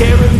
to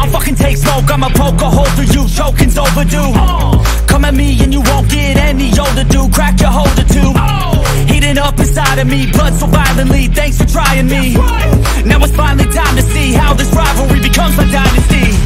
back I'll fucking take smoke, I'ma poke a hole through you. Choking's overdue. Come at me and you won't get any older, dude. Crack your holder too Heating up inside of me, blood so violently. Thanks for trying me. Now it's finally time to see How this rivalry becomes my dynasty